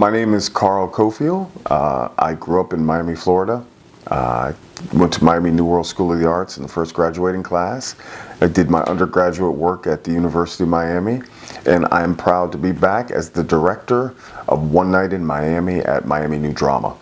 my name is Carl Cofield. Uh, I grew up in Miami, Florida. Uh, I went to Miami New World School of the Arts in the first graduating class. I did my undergraduate work at the University of Miami, and I am proud to be back as the director of One Night in Miami at Miami New Drama.